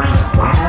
Frank Brown.